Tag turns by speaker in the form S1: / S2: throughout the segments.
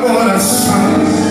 S1: coração.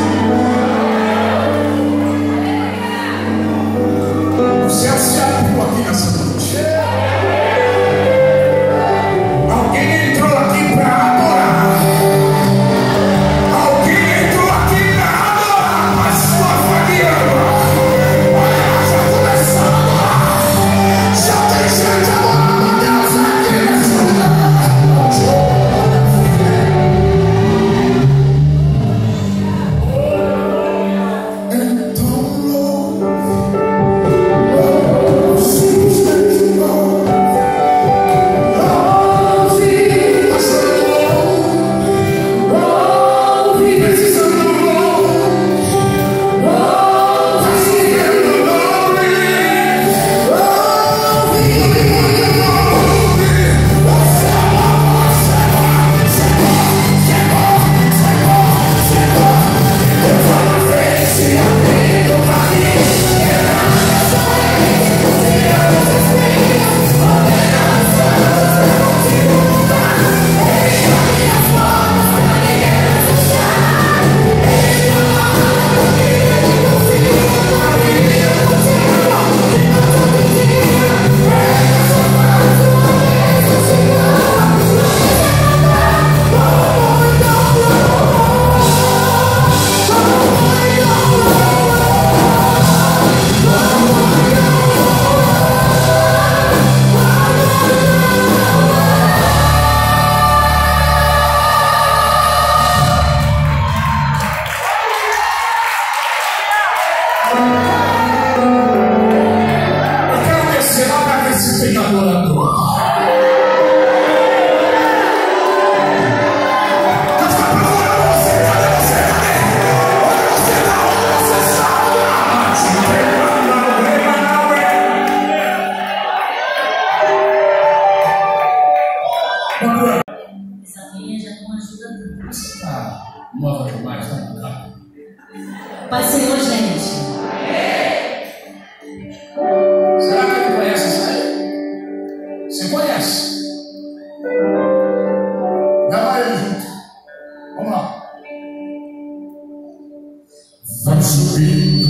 S1: está nova demais, está no carro.
S2: Pai Senhor, gente.
S1: Será que você conhece essa aí? Você conhece? Dá lá ele junto. Vamos lá. Vai subir.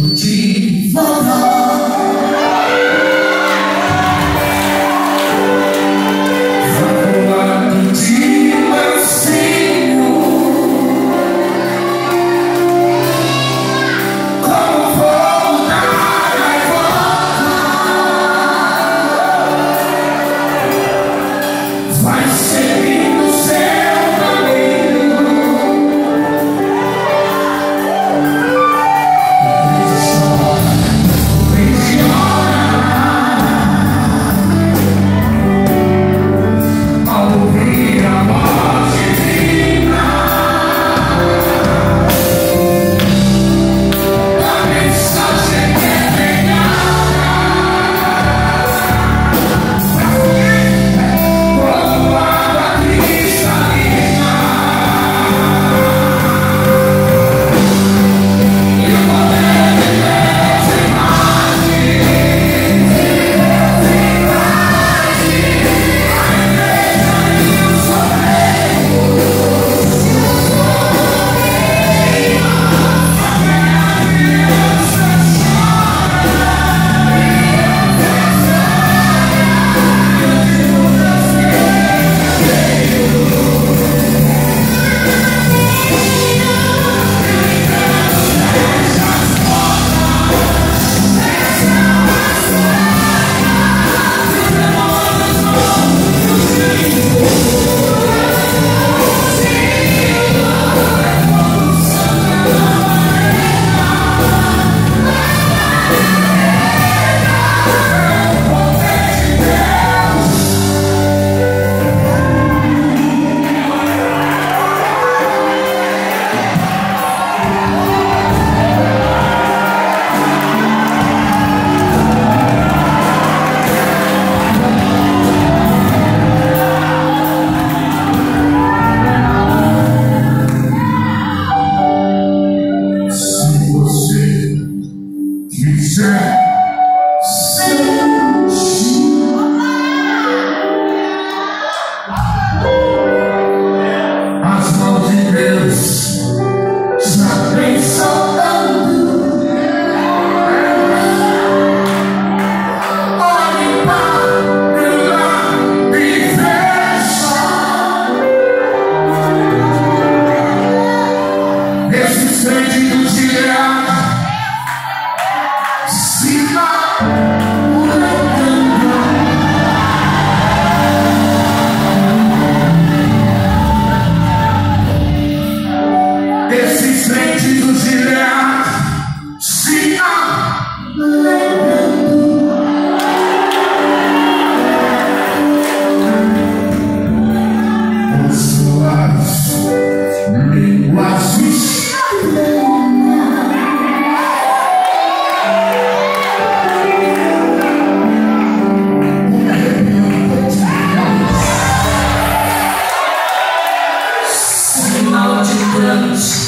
S1: hands.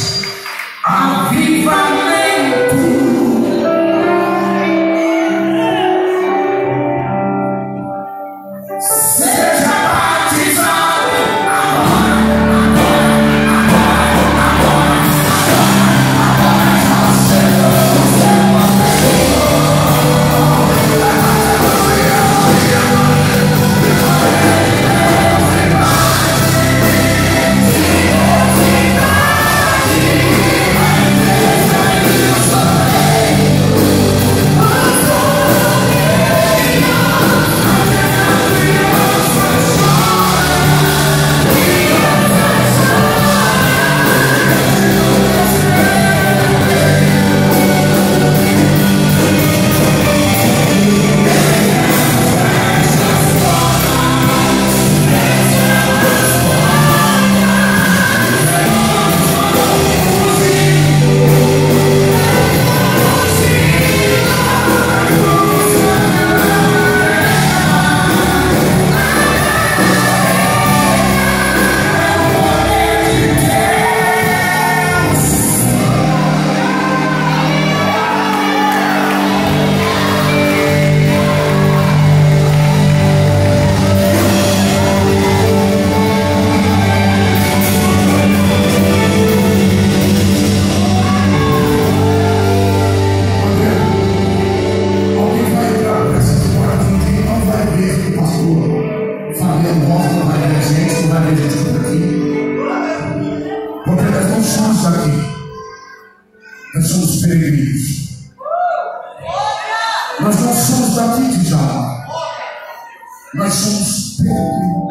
S1: Nós somos Pedro